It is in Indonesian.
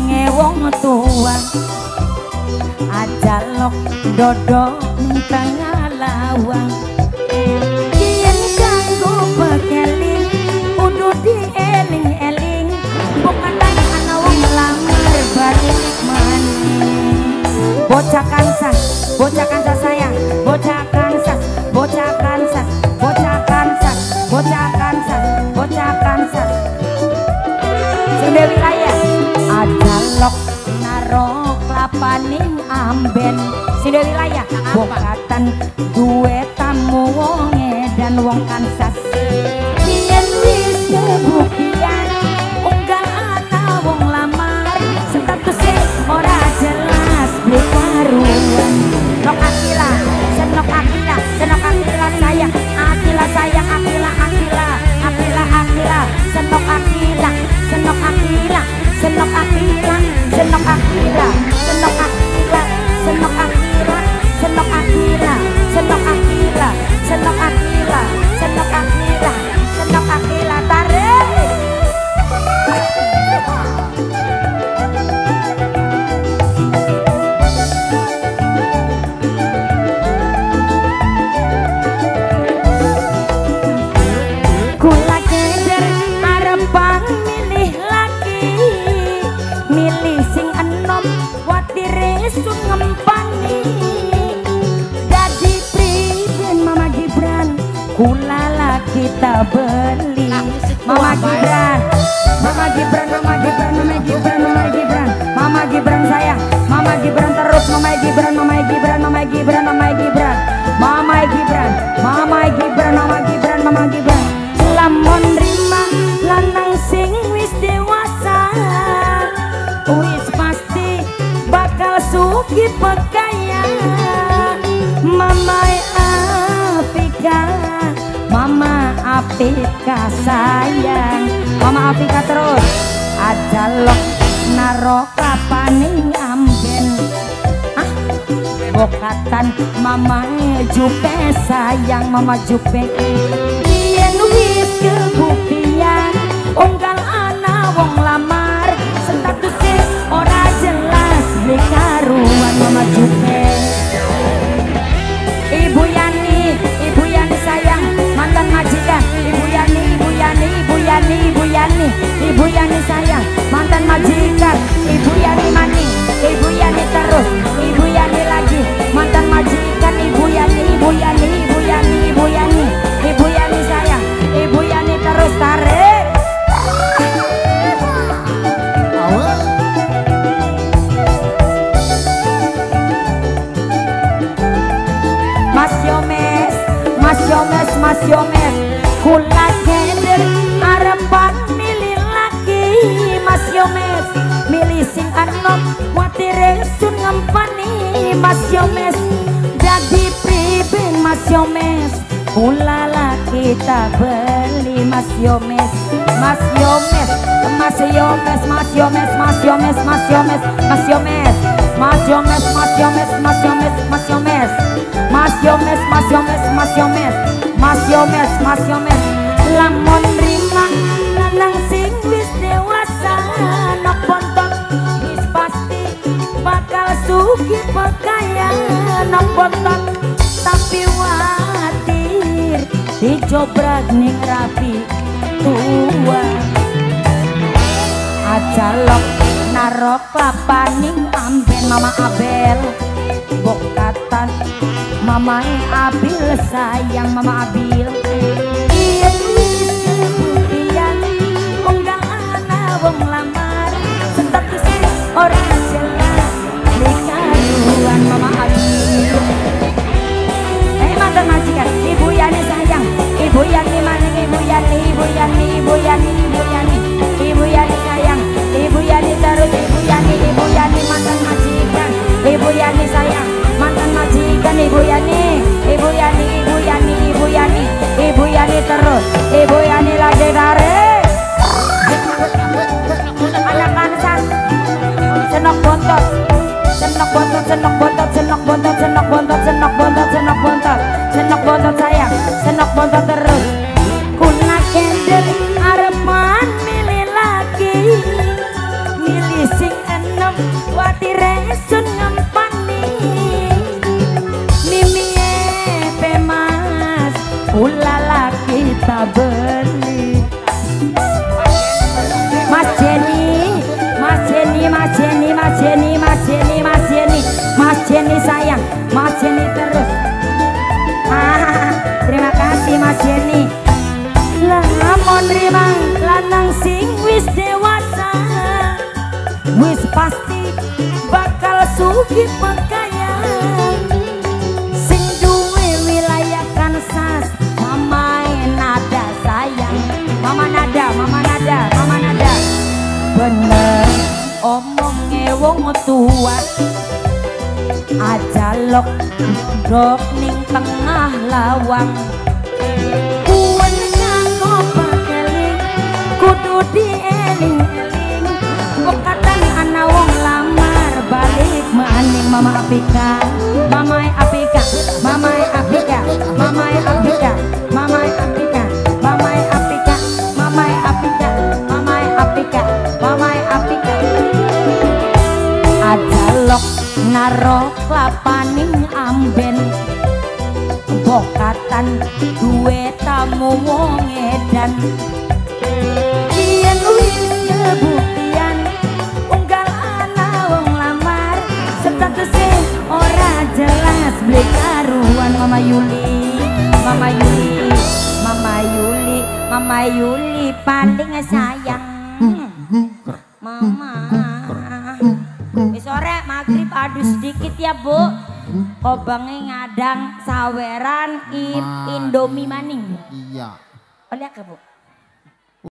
omongnya wong tua. Ajalok ning tengah lawang Yen kanggo bekeling Kudu dieling-eling Bukan dari ana wong lamar Bocah kansas, bocah kansas sayang bocah cilok karo klapaning amben. Sindo wilayah bokatan duwe tamu wong dan wong Kansas. Kian wis tebuki isu ngempani. Jadi pribun Mama Gibran Kula kita beli. Afika sayang? Mama Afika terus. Ajalok naro kapaning amben? Ah bokatan mama jupe sayang mama jupe yen wis kebuktian unggal Mas Yomes Kula gender arepan milih lagi Mas Yomes Milih sing anom watire sun ngempani Mas Yomes Jadi priben Mas Yomes Kula lah kita beli Mas Yomes Mas Yomes Mas Yomes Mas Yomes Mas Yomes Mas Yomes Mas Yomes Mas Yomes Mas Yomes Mas Yomes Mas Yomes Mas Yomes Mas Yomes Mas Yomes Mas Yomes Mas Yomes. Lamun rima lanang sing wis dewasa Nok bontot wis pasti bakal suki pakaian Nok bontot tapi watir dijobrak ning rapi tua. Ajalok narok lapaning amben mama Abel bokatan mamae Abil sayang mama Abil Yen wis kebuktian unggal ana wong lamar statusnya ora jelas nikahan mama Abil Eh mantan majikan, Ibu Yani sayang, Ibu Yani maning, Ibu Yani, Ibu Yani, Ibu Yani, Ibu Yani, Ibu Yani sayang, Ibu Yani terus, Ibu Yani, Ibu Yani mantan majikan, Ibu Yani sayang, mantan Ibu Yani Ibu Yani Ibu Yani Ibu Yani Ibu Yani terus Ibu Yani lagi tarik anak kansas senok bontot senok bontot senok bontot senok bontot senok bontot senok bontot senok bontot senok bontot sayang senok bontot terus. Kuna kendel arepan milih lagi milih sing enam wati resun beli Mas Jenny Mas Jenny Mas Jenny Mas Jenny Mas Jenny Mas Jenny Mas Jenny sayang Mas Jenny terus. Ah, terima kasih Mas Jenny. Lamun terima lanang sing wis dewasa. Wis pasti bakal sugi pekayan wong tua. Aja lok drop ning tengah lawang. Kuwen nganggo pakeling kudu dieling-eling Bekatan ana wong lamar balik maning mama Apika? Mama Apika? Mama Apika? Mama naro klapaning amben. Bokatan duwe tamu wong edan. Yen wis kebuktian unggal ana wong lamar. Statusé ora jelas beli karuan mama Yuli mama Yuli mama Yuli mama Yuli paling sayang. Mama Wis sore maghrib adu sedikit ya bu. Kobange ngadang saweran indomie maning. Iya. Oleh ke bu